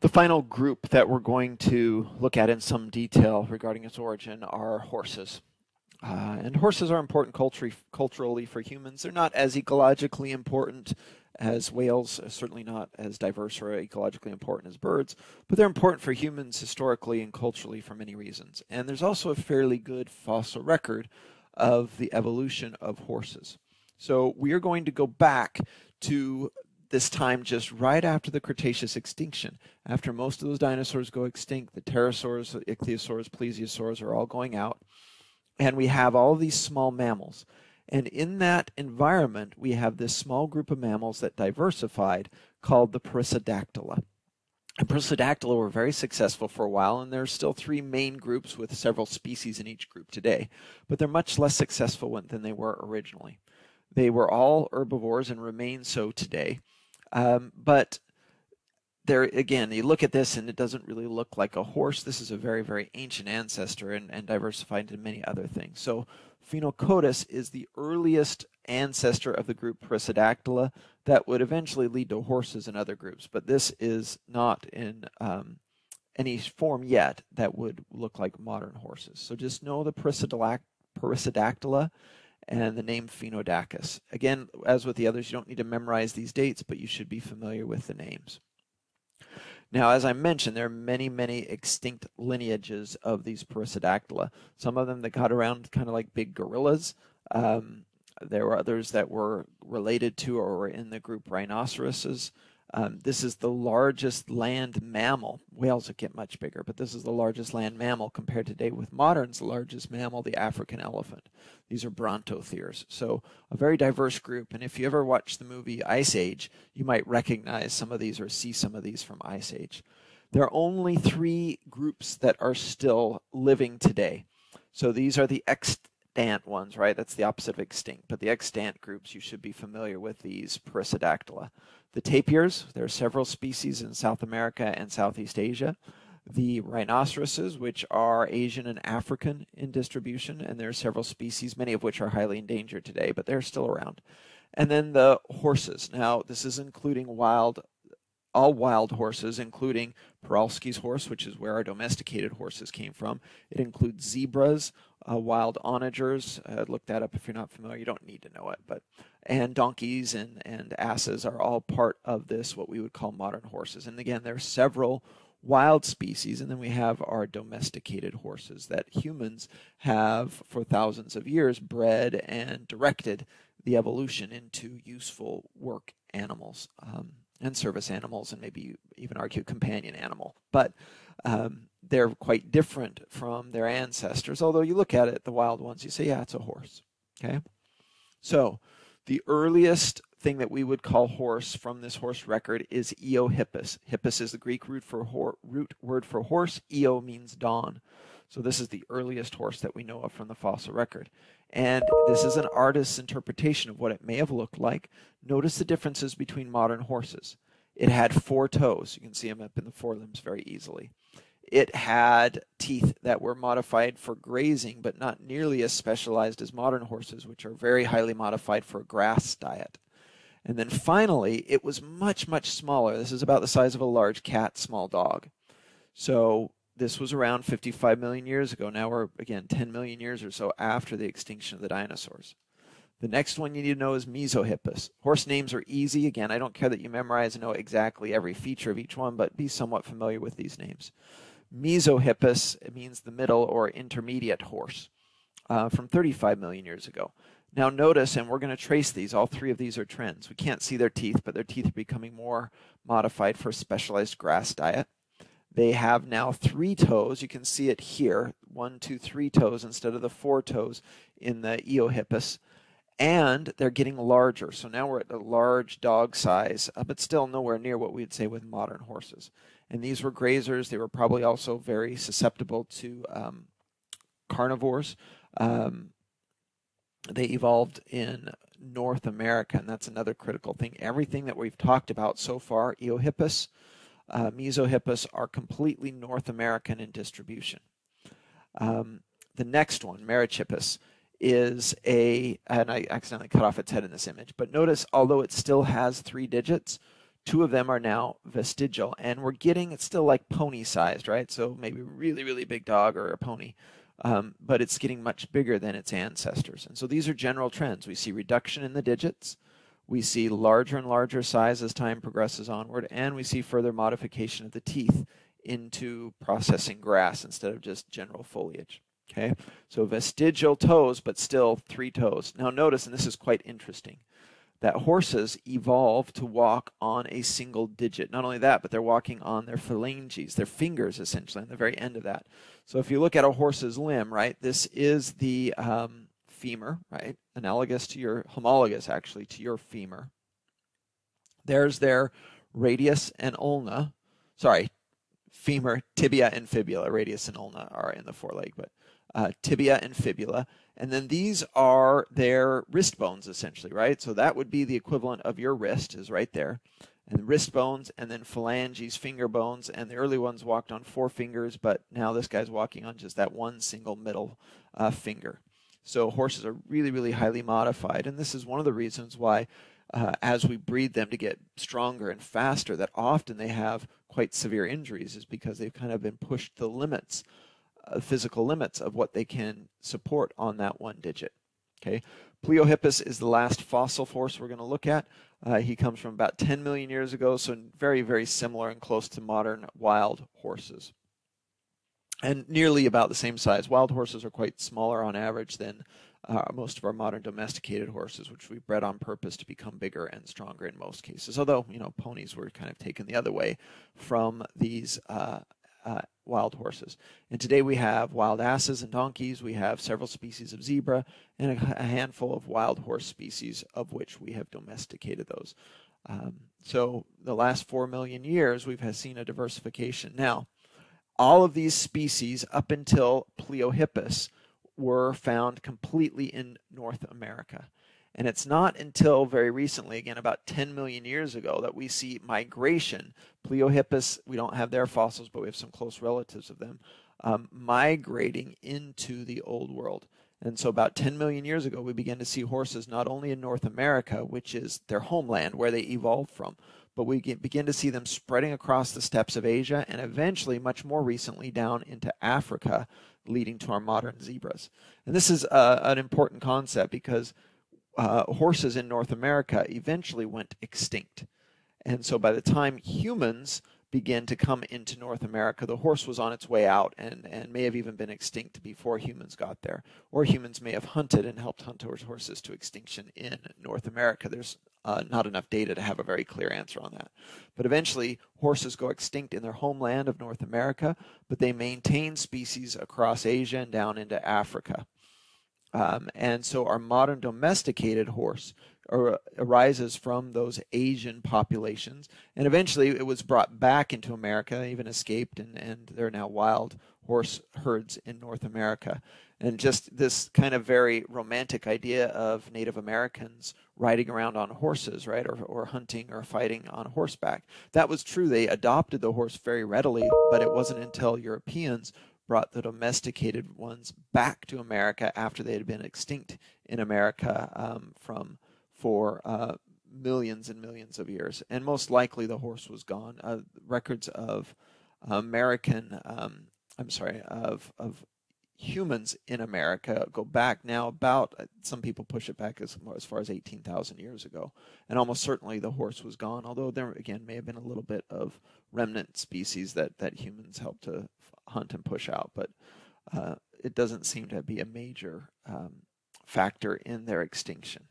The final group that we're going to look at in some detail regarding its origin are horses. Uh, and horses are important culturally, culturally for humans. They're not as ecologically important as whales, certainly not as diverse or ecologically important as birds, but they're important for humans historically and culturally for many reasons. And there's also a fairly good fossil record of the evolution of horses. So we are going to go back to this time just right after the Cretaceous extinction. After most of those dinosaurs go extinct, the pterosaurs, ichthyosaurs, plesiosaurs are all going out, and we have all these small mammals. And in that environment, we have this small group of mammals that diversified called the Perissodactyla. And Perissodactyla were very successful for a while, and there are still three main groups with several species in each group today, but they're much less successful than they were originally. They were all herbivores and remain so today. Um, but there again, you look at this and it doesn't really look like a horse. This is a very, very ancient ancestor and, and diversified into many other things. So Phenacodus is the earliest ancestor of the group Perissodactyla that would eventually lead to horses and other groups. But this is not in um, any form yet that would look like modern horses. So just know the Perissodactyla and the name Phenodacus. Again, as with the others, you don't need to memorize these dates, but you should be familiar with the names. Now, as I mentioned, there are many, many extinct lineages of these Perissodactyla. Some of them that got around kind of like big gorillas. Um, there were others that were related to or were in the group rhinoceroses. Um, this is the largest land mammal. Whales get much bigger, but this is the largest land mammal compared today with modern's largest mammal, the African elephant. These are brontotheres. So a very diverse group. And if you ever watch the movie Ice Age, you might recognize some of these or see some of these from Ice Age. There are only three groups that are still living today. So these are the extant ones, right? That's the opposite of extinct. But the extant groups, you should be familiar with these Perissodactyla. The tapirs, there are several species in South America and Southeast Asia. The rhinoceroses, which are Asian and African in distribution, and there are several species, many of which are highly endangered today, but they're still around. And then the horses. Now, this is including wild, all wild horses, including Przewalski's horse, which is where our domesticated horses came from. It includes zebras, uh, wild onagers. Uh, look that up if you're not familiar. You don't need to know it, but and donkeys and, and asses are all part of this, what we would call modern horses. And again, there are several wild species, and then we have our domesticated horses that humans have for thousands of years bred and directed the evolution into useful work animals um, and service animals, and maybe even argue companion animal. But um, they're quite different from their ancestors. Although you look at it, the wild ones, you say, yeah, it's a horse. Okay, so the earliest thing that we would call horse from this horse record is Eohippus. Hippus is the Greek root for root word for horse. Eo means dawn. So this is the earliest horse that we know of from the fossil record. And this is an artist's interpretation of what it may have looked like. Notice the differences between modern horses. It had four toes. You can see them up in the forelimbs very easily. It had teeth that were modified for grazing, but not nearly as specialized as modern horses, which are very highly modified for a grass diet. And then finally, it was much, much smaller. This is about the size of a large cat, small dog. So this was around 55 million years ago. Now we're, again, 10 million years or so after the extinction of the dinosaurs. The next one you need to know is Mesohippus. Horse names are easy. Again, I don't care that you memorize and know exactly every feature of each one, but be somewhat familiar with these names. Mesohippus means the middle or intermediate horse uh, from 35 million years ago. Now notice, and we're going to trace these, all three of these are trends. We can't see their teeth, but their teeth are becoming more modified for a specialized grass diet. They have now three toes. You can see it here, one, two, three toes instead of the four toes in the Eohippus. And they're getting larger. So now we're at a large dog size, uh, but still nowhere near what we'd say with modern horses and these were grazers. They were probably also very susceptible to um, carnivores. Um, they evolved in North America, and that's another critical thing. Everything that we've talked about so far, Eohippus, uh, Mesohippus, are completely North American in distribution. Um, the next one, Merychippus, is a, and I accidentally cut off its head in this image, but notice although it still has three digits, Two of them are now vestigial, and we're getting it's still like pony sized, right? So maybe really, really big dog or a pony, um, but it's getting much bigger than its ancestors. And so these are general trends. We see reduction in the digits, we see larger and larger size as time progresses onward, and we see further modification of the teeth into processing grass instead of just general foliage. Okay, so vestigial toes, but still three toes. Now notice, and this is quite interesting that horses evolve to walk on a single digit. Not only that, but they're walking on their phalanges, their fingers essentially, on the very end of that. So if you look at a horse's limb, right, this is the um, femur, right, analogous to your, homologous actually, to your femur. There's their radius and ulna, sorry, femur, tibia, and fibula. Radius and ulna are in the foreleg, but uh, tibia and fibula. And then these are their wrist bones, essentially, right? So that would be the equivalent of your wrist, is right there. And wrist bones, and then phalanges, finger bones. And the early ones walked on four fingers, but now this guy's walking on just that one single middle uh, finger. So horses are really, really highly modified. And this is one of the reasons why, uh, as we breed them to get stronger and faster, that often they have quite severe injuries, is because they've kind of been pushed to the limits uh, physical limits of what they can support on that one digit. Okay, Pliohippus is the last fossil horse we're going to look at. Uh, he comes from about 10 million years ago, so very, very similar and close to modern wild horses. And nearly about the same size. Wild horses are quite smaller on average than uh, most of our modern domesticated horses, which we bred on purpose to become bigger and stronger in most cases. Although, you know, ponies were kind of taken the other way from these uh, uh, wild horses. And today we have wild asses and donkeys, we have several species of zebra, and a, a handful of wild horse species, of which we have domesticated those. Um, so the last four million years, we've seen a diversification. Now, all of these species up until Pliohippus were found completely in North America. And it's not until very recently, again about 10 million years ago, that we see migration. Pliohippus, we don't have their fossils, but we have some close relatives of them, um, migrating into the Old World. And so, about 10 million years ago, we began to see horses not only in North America, which is their homeland where they evolved from, but we begin to see them spreading across the steppes of Asia and eventually, much more recently, down into Africa, leading to our modern zebras. And this is uh, an important concept because uh, horses in North America eventually went extinct. And so by the time humans began to come into North America, the horse was on its way out and, and may have even been extinct before humans got there. Or humans may have hunted and helped hunt horses to extinction in North America. There's uh, not enough data to have a very clear answer on that. But eventually, horses go extinct in their homeland of North America, but they maintain species across Asia and down into Africa. Um, and so our modern domesticated horse ar- arises from those Asian populations. And eventually it was brought back into America, even escaped, and, and there are now wild horse herds in North America. And just this kind of very romantic idea of Native Americans riding around on horses, right, or, or hunting or fighting on horseback. That was true. They adopted the horse very readily, but it wasn't until Europeans brought the domesticated ones back to America after they had been extinct in America um, from for uh, millions and millions of years. And most likely the horse was gone. Uh, records of American, um, I'm sorry, of of humans in America go back now about uh, some people push it back as, as far as 18,000 years ago and almost certainly the horse was gone although there again may have been a little bit of remnant species that that humans helped to hunt and push out, but uh, it doesn't seem to be a major um, factor in their extinction.